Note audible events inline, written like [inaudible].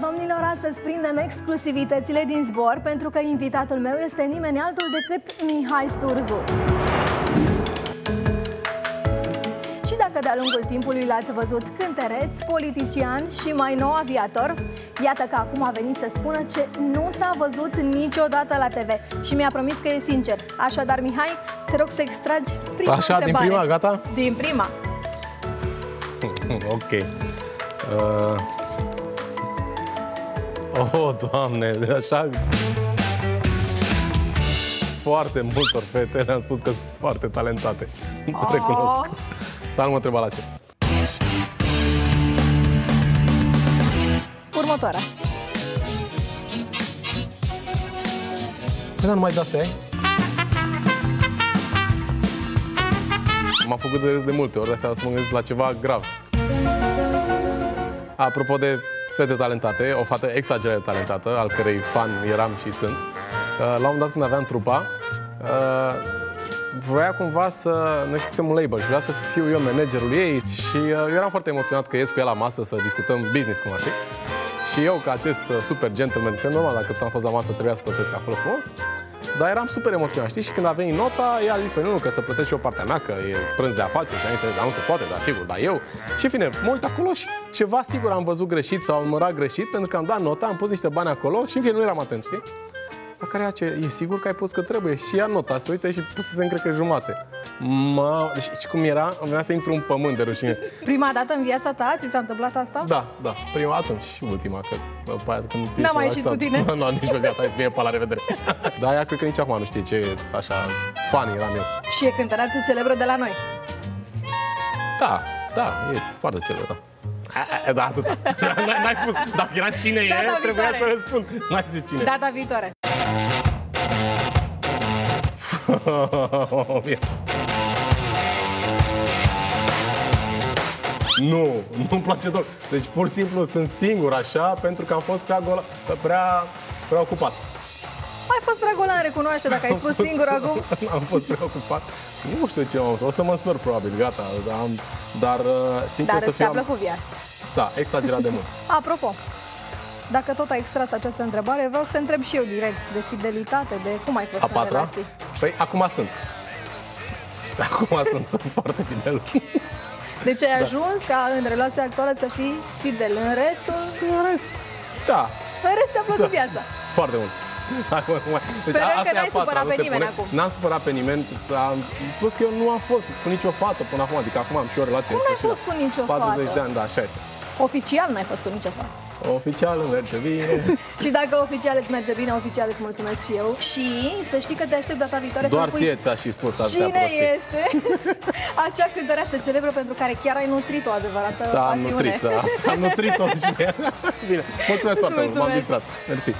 Doamnelor, domnilor, astăzi prindem exclusivitățile din zbor pentru că invitatul meu este nimeni altul decât Mihai Sturzu. Și dacă de-a lungul timpului l-ați văzut cântăreț, politician și mai nou aviator, iată că acum a venit să spună ce nu s-a văzut niciodată la TV și mi-a promis că e sincer. Așadar, Mihai, te rog să extragi prima Așa, din întrebare. prima, gata? Din prima. [laughs] Ok. Uh... Oh, Doamne, așa... Foarte multor fete le-am spus că sunt foarte talentate. Nu Oh. recunosc. Dar nu mă întreba la ce. Următoarea. Păi, dar numai de-astea ai? M-a făcut de râs de multe ori, de asta să mă gândesc la ceva grav. Apropo de fete talentate, o fată exagerat de talentată, al cărei fan eram și sunt, uh, la un moment dat când aveam trupa, uh, voia cumva să ne fixăm un label și vrea să fiu eu managerul ei și uh, eu eram foarte emoționat că ies cu el la masă să discutăm business cum ar fi. Și eu, ca acest uh, super gentleman, că normal, dacă tot am fost la masă, trebuia să plătesc acolo frumos, dar eram super emoționat, știi? Și când a venit nota, ea a zis, pe nu, nu, că să plătesc și eu partea mea, că e prânz de afaceri. Și am zis, dar nu se poate, dar sigur, dar eu. Și în fine, mă uit acolo și ceva sigur am văzut greșit sau am numărat greșit, pentru că am dat nota, am pus niște bani acolo și în fine nu eram atent, știi? La care ea ce, e sigur că ai pus că trebuie? Și ia nota, se uită și puse să cred că jumate. Ma, deci, și cum era, îmi venea să intru în pământ de rușine. Prima dată în viața ta ți s-a întâmplat asta? Da, da, prima atunci și ultima, că după aia când N-am mai ieșit cu tine? Nu, [laughs] nu, nici măcar, hai să bine, pa, la revedere. [laughs] Dar ea cred că nici acum nu știe ce, așa, fan eram eu. Și e cântăreață celebră de la noi. Da, da, e foarte celebră, da. A, a, Da, atâta. [laughs] N-ai, n-ai pus, dacă era cine e, Data trebuia să viitoare. răspund. N-ai zis cine. Data viitoare. Nu, nu-mi place deloc. Deci, pur și simplu, sunt singur așa, pentru că am fost prea, gola, prea, prea ocupat. Ai fost prea golan, recunoaște, dacă ai spus [laughs] singur acum. am fost preocupat. Nu știu ce am O să mă sor, probabil, gata. Am, dar, uh, sincer Dar să îți fiu... a am- plăcut viața. Da, exagerat de mult. [laughs] Apropo, dacă tot ai extras această întrebare, vreau să te întreb și eu direct de fidelitate, de cum ai fost A în patra? relații. Păi, acum sunt. Acum sunt [laughs] foarte fidel. Deci ai ajuns ca în relația actuală să fii fidel. În restul, În rest, da, în rest ți-a plăcut Da. viața. foarte mult. [laughs] Acum, acum, deci Sperăm a- că asta e a n-ai patra, supărat nu pe se nimeni pune. acum. N-am supărat pe nimeni. Am, plus că eu nu am fost cu nicio fată până acum. Adică acum am și o relație Cum în n-ai sfârșit, fost cu nicio 40 fată? de ani, da, așa este. Oficial n-ai fost cu nicio fată. Oficial îmi merge bine. [laughs] Și dacă oficial îți merge bine, oficial îți mulțumesc și eu. Și să știi că te aștept data viitoare Doar să spui ție ți-aș fi spus atâtea cine prostii. este [laughs] acea cântăreață celebră pentru care chiar ai nutrit o adevărată Da, am pasiune. nutrit, da. [laughs] Am nutrit-o și mie. Bine, mulțumesc foarte mult, m-am Mulțumesc. distrat. Mersi.